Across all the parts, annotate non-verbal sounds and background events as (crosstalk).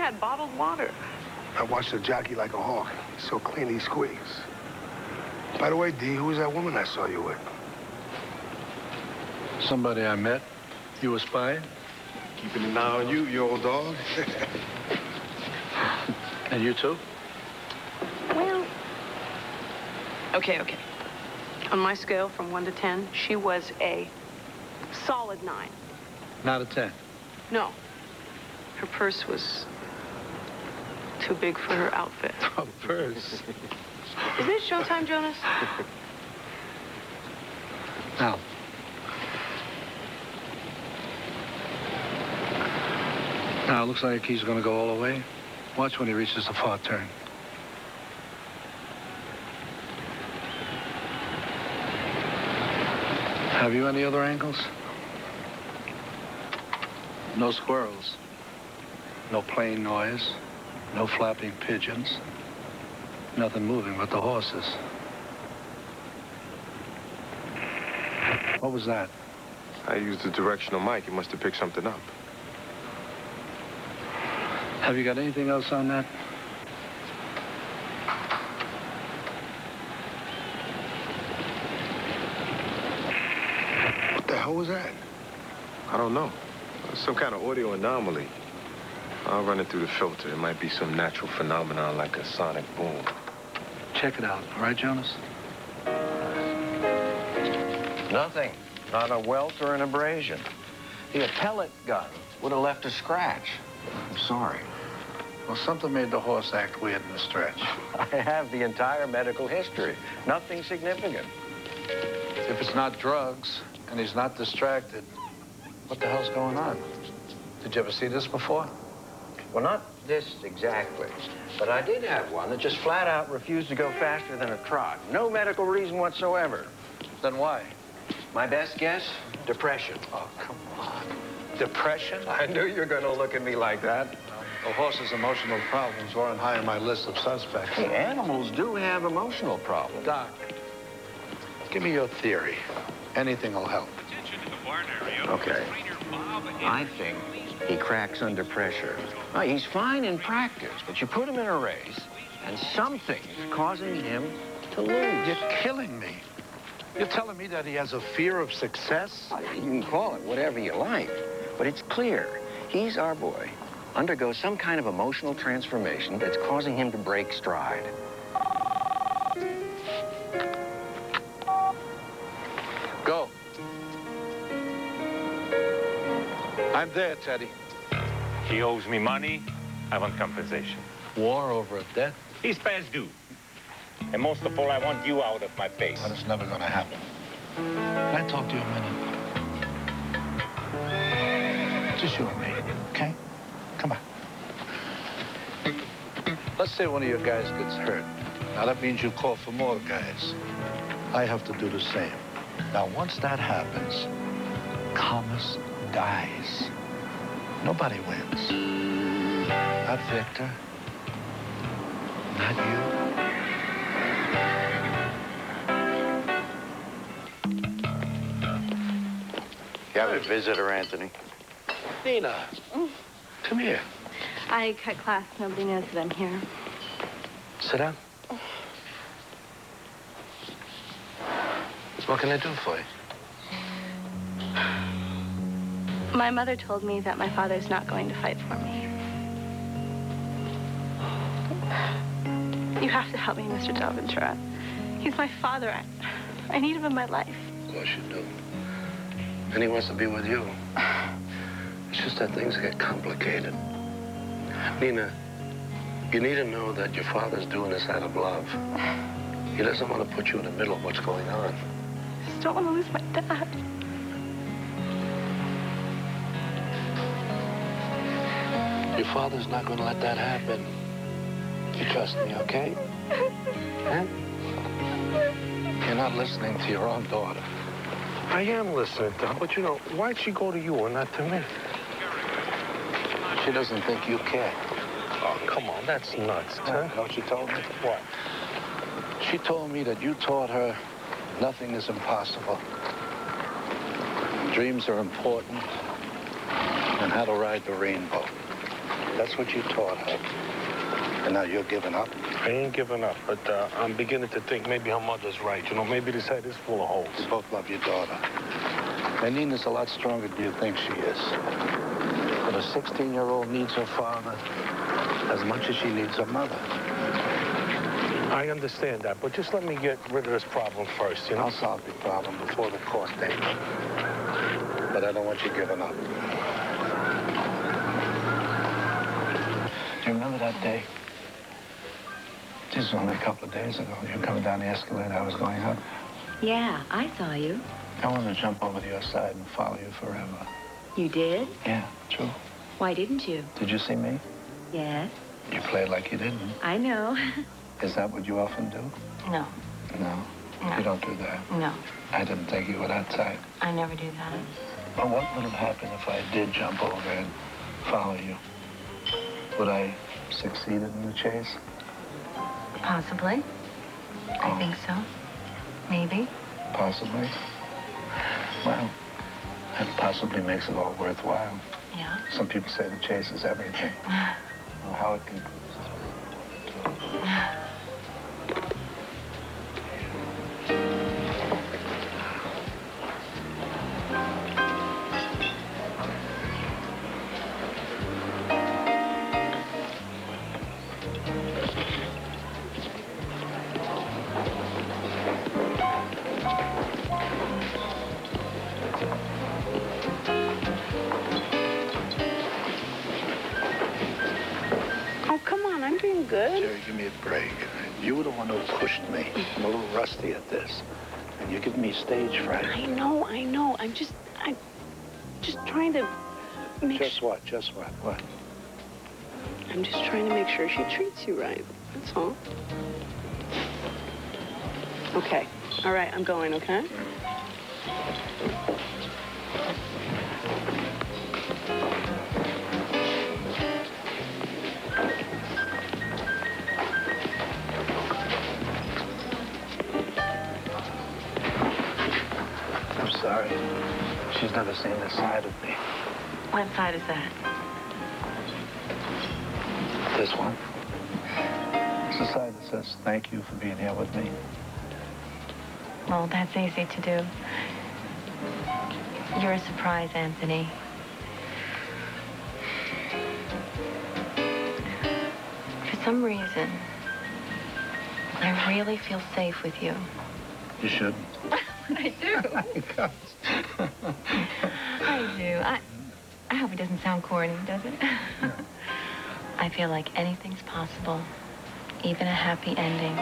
had bottled water. I watched the jockey like a hawk. He's so clean he squeaks. By the way, D, who was that woman I saw you with? Somebody I met. You a spy? Keeping an eye on you, you old dog. (laughs) And you too? Well, okay, okay. On my scale from 1 to 10, she was a solid 9. Not a 10. No. Her purse was too big for her outfit. (laughs) A purse. Is it showtime, Jonas? Now. Now, it looks like he's going to go all the way. Watch when he reaches the far turn. Have you any other angles? No squirrels. No plane noise. No flapping pigeons. Nothing moving but the horses. What was that? I used the directional mic. He must have picked something up. Have you got anything else on that? What the hell was that? I don't know. Some kind of audio anomaly. I'll run it through the filter. It might be some natural phenomenon like a sonic boom. Check it out, all right, Jonas? Nothing. Not a welt or an abrasion. The pellet gun would have left a scratch. I'm sorry. Well, something made the horse act weird in the stretch. (laughs) I have the entire medical history. Nothing significant. If it's not drugs and he's not distracted, what the hell's going on? Did you ever see this before? Well, not this exactly. But I did have one that just flat out refused to go faster than a trot. No medical reason whatsoever. Then why? My best guess? Depression. Oh, come on. Depression? I knew you were going to look at me like that. The horse's emotional problems weren't high on my list of suspects. Hey, animals do have emotional problems. Doc, give me your theory. Anything will help. Okay. I think he cracks under pressure. Now, he's fine in practice, but you put him in a race, and something's causing him to lose. You're killing me. You're telling me that he has a fear of success? Uh, you can call it whatever you like, but it's clear he's our boy. Undergoes some kind of emotional transformation that's causing him to break stride. I'm there, Teddy. He owes me money. I want compensation. War over a debt? He's past due. And most of all, I want you out of my face. But it's never gonna happen. Can I talk to you a minute? Just you and me, okay? Come on. Let's say one of your guys gets hurt. Now, that means you call for more guys. I have to do the same. Now, once that happens, Commerce dies. Nobody wins. Not Victor. Not you. You have a visitor, Anthony. Nina, come here. I cut class. Nobody knows that I'm here. Sit down. What can I do for you? My mother told me that my father's not going to fight for me. You have to help me, Mr. Dellaventura. He's my father. I, I need him in my life. Of course you do. And he wants to be with you. It's just that things get complicated. Nina, you need to know that your father's doing this out of love. He doesn't want to put you in the middle of what's going on. I just don't want to lose my dad. Father's not going to let that happen. You trust me, okay? Huh? You're not listening to your own daughter. I am listening to her, but you know, why'd she go to you and not to me? She doesn't think you care. Oh, come on, that's nuts, Huh? You know what she told me? What? She told me that you taught her nothing is impossible. Dreams are important and how to ride the rainbow. That's what you taught her. And now you're giving up? I ain't giving up, but uh, I'm beginning to think maybe her mother's right. You know, maybe this head is full of holes. You both love your daughter. And Nina's a lot stronger than you think she is. But a 16-year-old needs her father as much as she needs her mother. I understand that, but just let me get rid of this problem first, you know? I'll solve the problem before the court date. But I don't want you giving up. That day? This was only a couple of days ago. You were coming down the escalator. I was going up. Yeah, I saw you. I wanted to jump over to your side and follow you forever. You did? Yeah, true. Why didn't you? Did you see me? Yes. You played like you didn't. I know. (laughs) Is that what you often do? No. No. No. You don't do that. No. I didn't think you were that type. I never do that. Well, what would have happened if I did jump over and follow you? Would I succeeded in the chase? Possibly. I Oh. think so. Maybe. Possibly. Well, that possibly makes it all worthwhile. Yeah. Some people say the chase is everything. (laughs) Well, how it concludes. Break. You were the one who pushed me. I'm a little rusty at this. And you give me stage fright. I know, I know. I'm just, I'm just trying to make Just what? Just what? What? I'm just trying to make sure she treats you right. That's all. Okay. All right, I'm going, okay? She's never seen this side of me. What side is that? This one. It's the side that says, thank you for being here with me. Well, that's easy to do. You're a surprise, Anthony. For some reason, I really feel safe with you. You should. I do. (laughs) Oh, I do. I, I hope it doesn't sound corny, does it? (laughs) I feel like anything's possible, even a happy ending.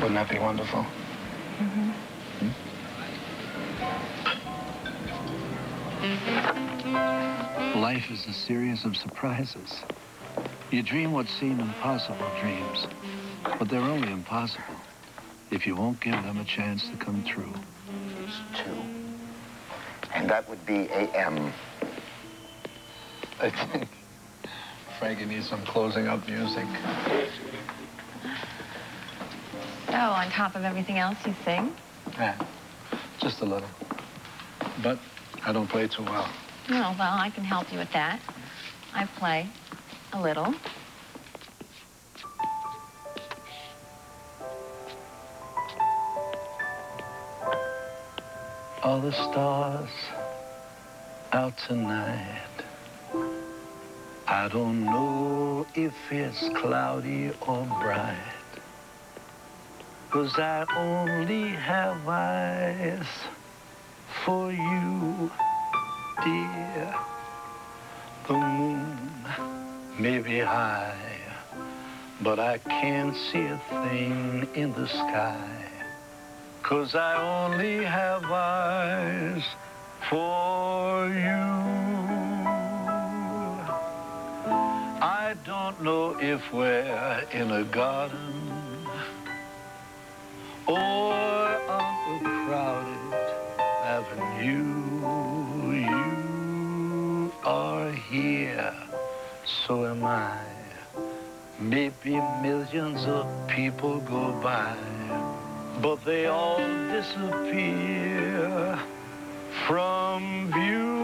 Wouldn't that be wonderful? Mm-hmm. Life is a series of surprises. You dream what seem impossible dreams, but they're only impossible if you won't give them a chance to come true. Two. And that would be AM. I think Frankie needs some closing up music. So, on top of everything else, you sing? Yeah, just a little. But I don't play too well. Oh, well, I can help you with that. I play a little. All the stars out tonight. I don't know if it's cloudy or bright. Cause I only have eyes for you, dear. The moon may be high, but I can't see a thing in the sky. Cause I only have eyes for you. I don't know if we're in a garden or on a crowded avenue. You are here, so am I. Maybe millions of people go by, but they all disappear from view.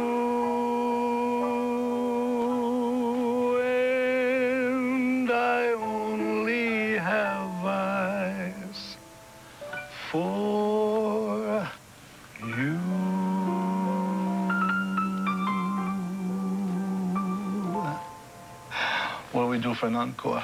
And I only have eyes for you. What do we do for an encore?